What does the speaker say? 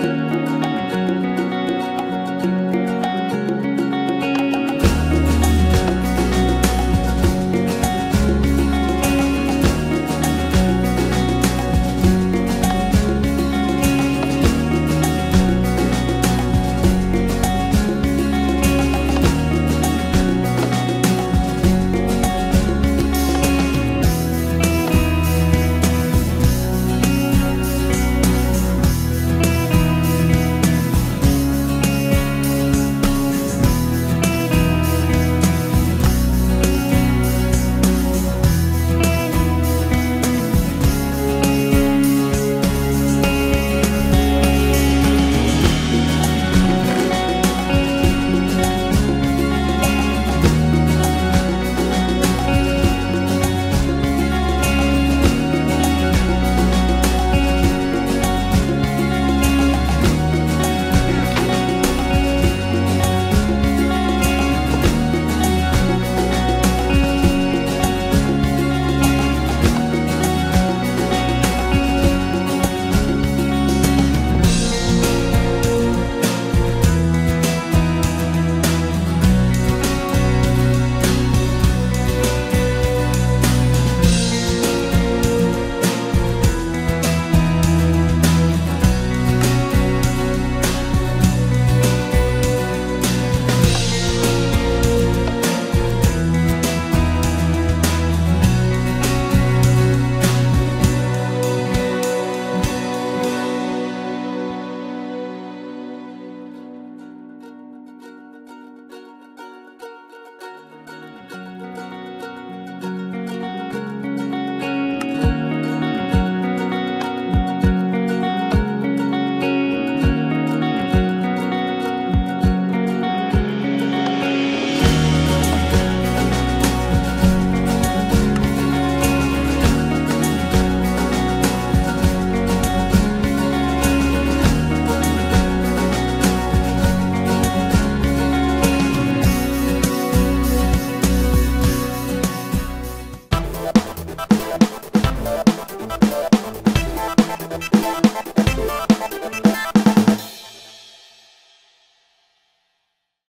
Música